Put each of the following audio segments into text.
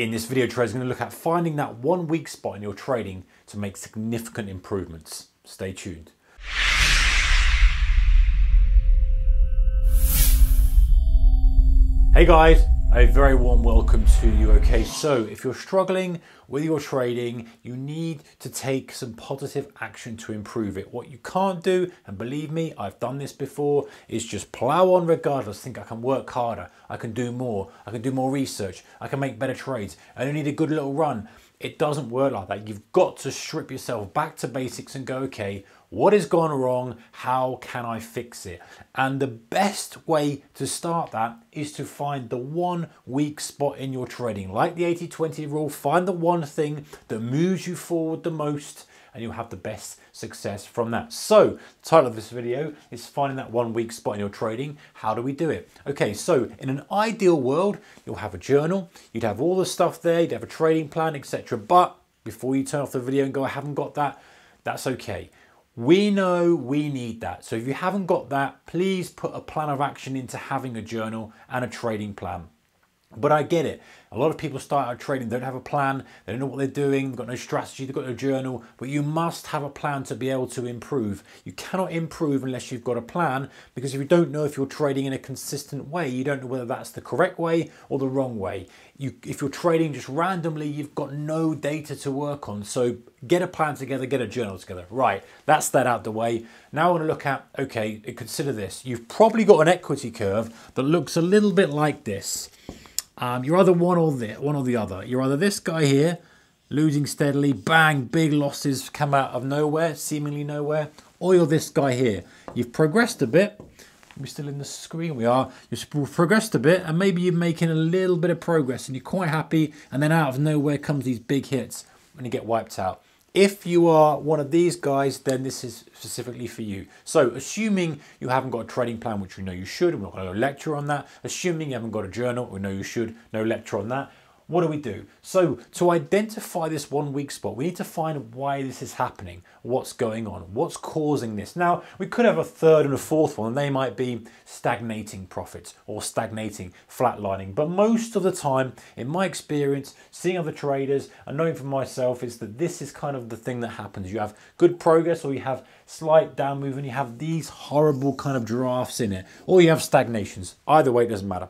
In this video, traders going to look at finding that one weak spot in your trading to make significant improvements. Stay tuned. Hey guys, a very warm welcome to you. Okay, so if you're struggling with your trading, you need to take some positive action to improve it. What you can't do, and believe me, I've done this before, is just plow on regardless. Think I can work harder, I can do more, I can do more research, I can make better trades. I only need a good little run. It doesn't work like that. You've got to strip yourself back to basics and go, okay, what has gone wrong? How can I fix it? And the best way to start that is to find the one weak spot in your trading. Like the 80 20 rule, find the one thing that moves you forward the most and you'll have the best success from that. So, title of this video is finding that one weak spot in your trading. How do we do it? Okay, so in an ideal world, you'll have a journal, you'd have all the stuff there, you'd have a trading plan, etc. But before you turn off the video and go, I haven't got that, that's okay. We know we need that. So if you haven't got that, please put a plan of action into having a journal and a trading plan. But I get it. A lot of people start out trading, don't have a plan, they don't know what they're doing, they've got no strategy, they've got no journal, but you must have a plan to be able to improve. You cannot improve unless you've got a plan because if you don't know if you're trading in a consistent way, you don't know whether that's the correct way or the wrong way. You, if you're trading just randomly, you've got no data to work on. So get a plan together, get a journal together. Right, that's that out the way. Now I want to look at, okay, consider this. You've probably got an equity curve that looks a little bit like this. Um, you're either one or the one or the other. You're either this guy here, losing steadily, bang, big losses come out of nowhere, seemingly nowhere, or you're this guy here. You've progressed a bit. We're still in the screen. We are. You've progressed a bit, and maybe you're making a little bit of progress, and you're quite happy. And then out of nowhere comes these big hits, and you get wiped out. If you are one of these guys, then this is specifically for you. So assuming you haven't got a trading plan, which we know you should, we're not going to lecture on that. Assuming you haven't got a journal, we know you should, no lecture on that what do we do? So to identify this one weak spot, we need to find why this is happening, what's going on, what's causing this. Now, we could have a third and a fourth one, and they might be stagnating profits or stagnating, flatlining. But most of the time, in my experience, seeing other traders and knowing for myself, is that this is kind of the thing that happens. You have good progress or you have slight down move and you have these horrible kind of drafts in it, or you have stagnations. Either way, it doesn't matter.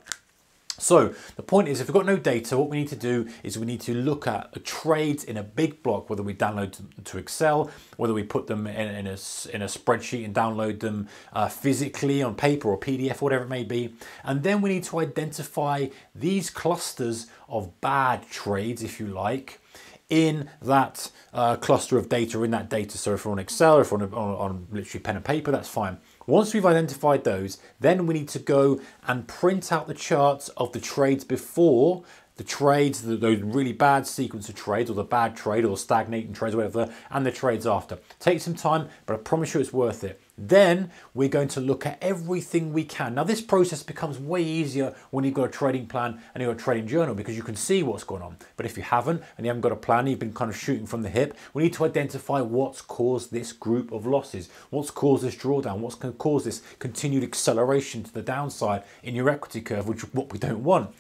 So the point is, if we've got no data, what we need to do is we need to look at trades in a big block, whether we download to Excel, whether we put them in, in, a, in a spreadsheet and download them uh, physically on paper or PDF, whatever it may be. And then we need to identify these clusters of bad trades, if you like, in that uh, cluster of data, or in that data. So if we're on Excel, or if we're on, on, on literally pen and paper, that's fine. Once we've identified those, then we need to go and print out the charts of the trades before the trades, the, those really bad sequence of trades, or the bad trade, or stagnating trades, or whatever, and the trades after. Take some time, but I promise you it's worth it. Then we're going to look at everything we can. Now, this process becomes way easier when you've got a trading plan and you've got a trading journal because you can see what's going on. But if you haven't and you haven't got a plan, you've been kind of shooting from the hip, we need to identify what's caused this group of losses, what's caused this drawdown, what's going to cause this continued acceleration to the downside in your equity curve, which is what we don't want.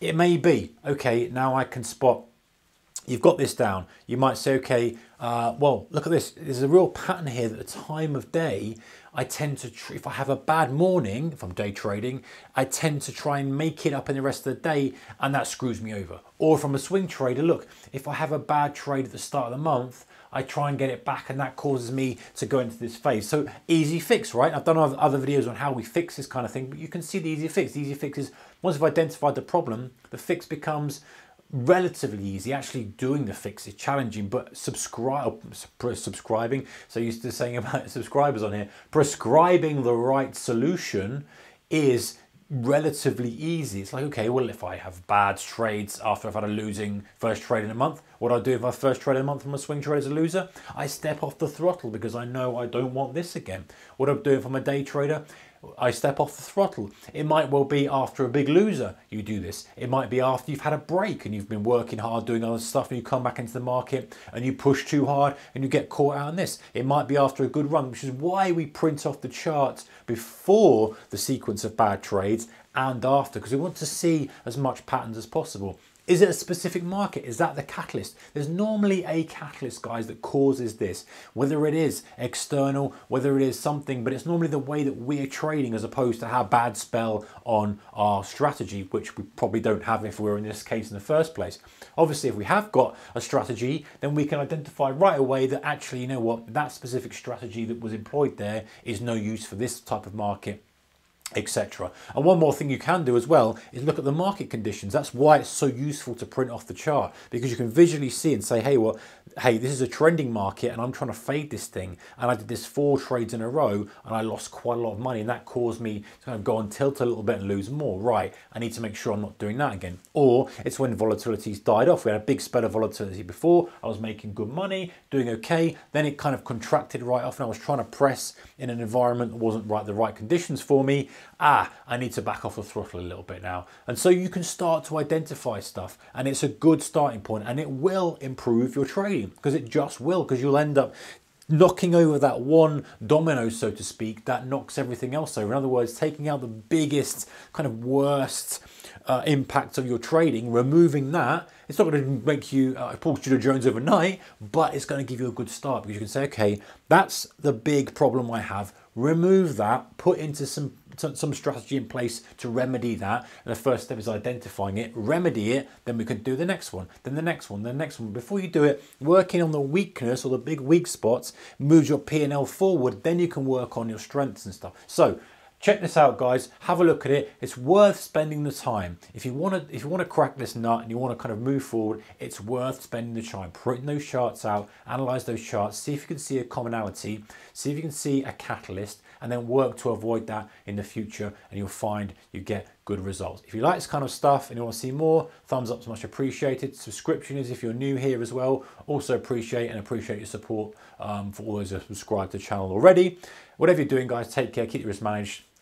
It may be, okay, now I can spot you've got this down. You might say, okay, uh, well, look at this. There's a real pattern here that the time of day, I tend to, if I have a bad morning, if I'm day trading, I tend to try and make it up in the rest of the day and that screws me over. Or if I'm a swing trader, look, if I have a bad trade at the start of the month, I try and get it back and that causes me to go into this phase. So easy fix, right? I've done other videos on how we fix this kind of thing, but you can see the easy fix. The easy fix is once I've identified the problem, the fix becomes relatively easy. Actually doing the fix is challenging, but subscribe, subscribing, so used to saying about subscribers on here, prescribing the right solution is relatively easy. It's like, okay, well, if I have bad trades after I've had a losing first trade in a month, what I do if my first trade in a month from a swing trade is a loser? I step off the throttle because I know I don't want this again. What I'm doing from a day trader, I step off the throttle. It might well be after a big loser you do this. It might be after you've had a break and you've been working hard doing other stuff and you come back into the market and you push too hard and you get caught out on this. It might be after a good run, which is why we print off the charts before the sequence of bad trades and after because we want to see as much patterns as possible. Is it a specific market? Is that the catalyst? There's normally a catalyst, guys, that causes this, whether it is external, whether it is something, but it's normally the way that we're trading as opposed to how bad spell on our strategy, which we probably don't have if we're in this case in the first place. Obviously, if we have got a strategy, then we can identify right away that actually, you know what, that specific strategy that was employed there is no use for this type of market etc. And one more thing you can do as well is look at the market conditions. That's why it's so useful to print off the chart because you can visually see and say, hey, well, hey, this is a trending market and I'm trying to fade this thing. And I did this four trades in a row and I lost quite a lot of money and that caused me to kind of go on tilt a little bit and lose more. Right, I need to make sure I'm not doing that again. Or it's when volatility's died off. We had a big spell of volatility before. I was making good money, doing okay. Then it kind of contracted right off and I was trying to press in an environment that wasn't right, the right conditions for me ah, I need to back off the throttle a little bit now. And so you can start to identify stuff and it's a good starting point and it will improve your trading because it just will because you'll end up knocking over that one domino, so to speak, that knocks everything else over. In other words, taking out the biggest, kind of worst uh, impact of your trading, removing that, it's not going to make you uh, Paul Tudor Jones overnight, but it's going to give you a good start because you can say, okay, that's the big problem I have. Remove that, put into some some strategy in place to remedy that. And the first step is identifying it, remedy it, then we can do the next one, then the next one, then the next one. Before you do it, working on the weakness or the big weak spots moves your P&L forward, then you can work on your strengths and stuff. So check this out guys have a look at it it's worth spending the time if you want to if you want to crack this nut and you want to kind of move forward it's worth spending the time putting those charts out analyze those charts see if you can see a commonality see if you can see a catalyst and then work to avoid that in the future and you'll find you get good results. If you like this kind of stuff and you want to see more, thumbs up is much appreciated. Subscription is if you're new here as well, also appreciate and appreciate your support um, for all those who have subscribed to the channel already. Whatever you're doing guys, take care, keep your risk managed